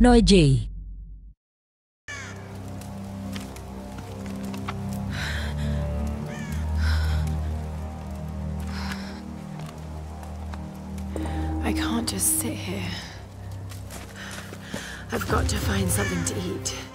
Nói gì? I can't just sit here. I've got to find something to eat.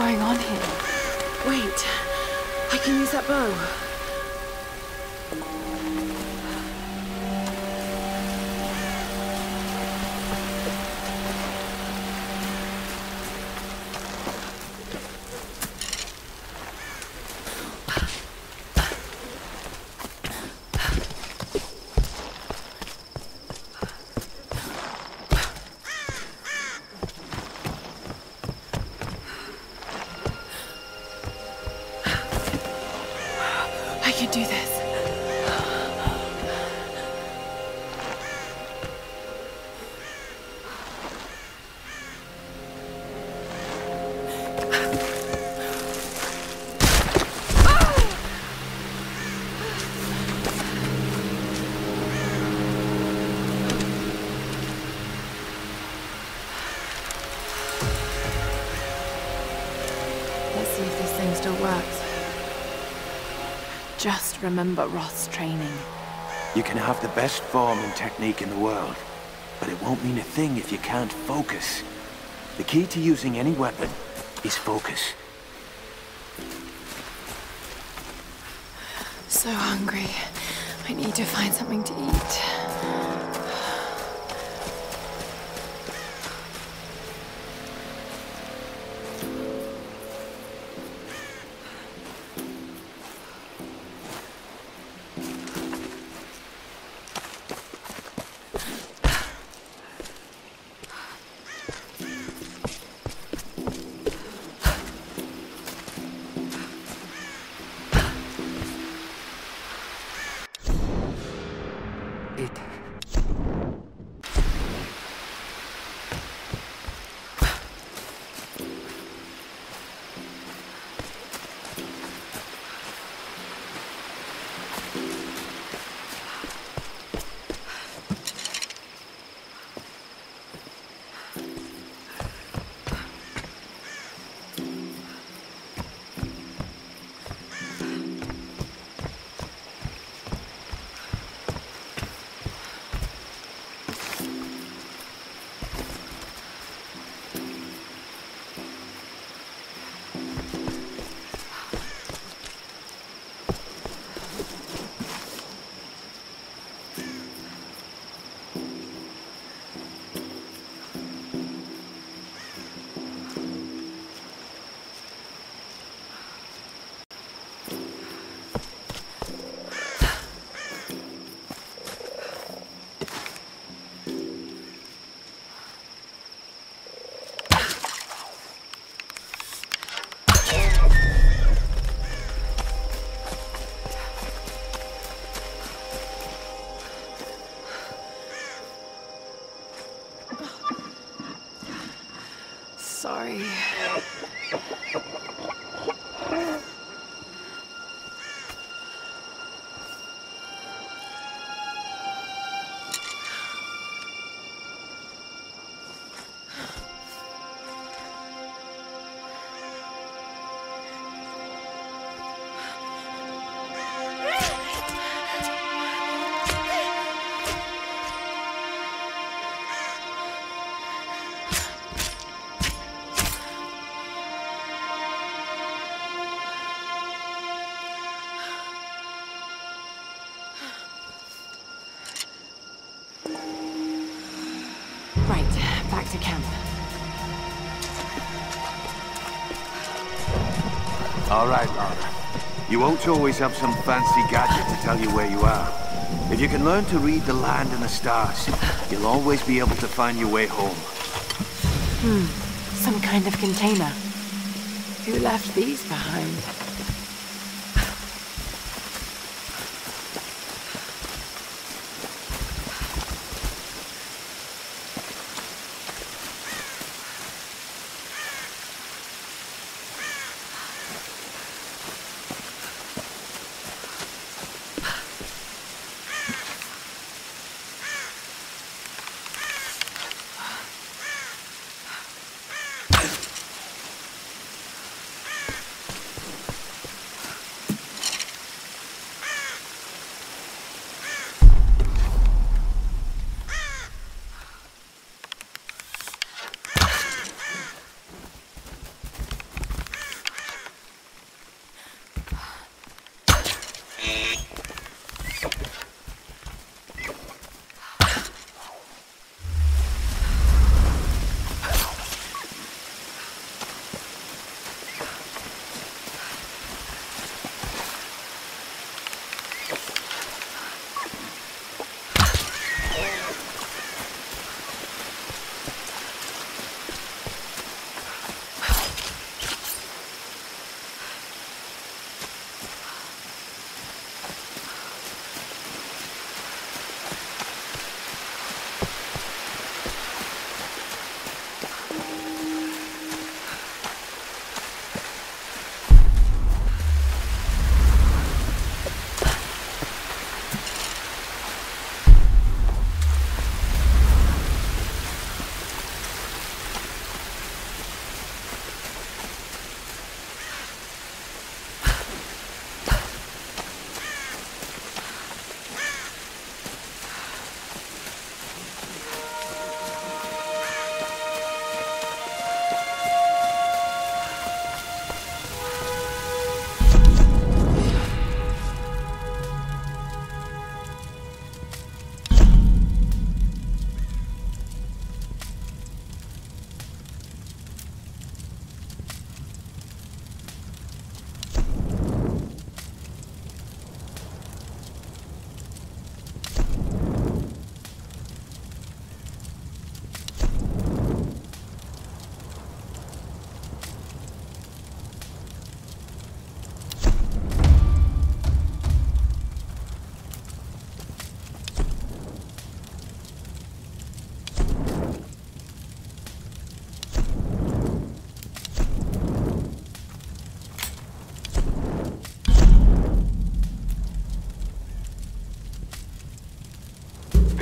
Going on here? Wait. I can use that bow. Just remember Roth's training. You can have the best form and technique in the world, but it won't mean a thing if you can't focus. The key to using any weapon is focus. So hungry. I need to find something to eat. It... Sorry. Right, back to camp. All right, Lara. You won't always have some fancy gadget to tell you where you are. If you can learn to read the land and the stars, you'll always be able to find your way home. Hmm. Some kind of container. Who left these behind?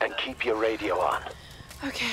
And keep your radio on. Okay.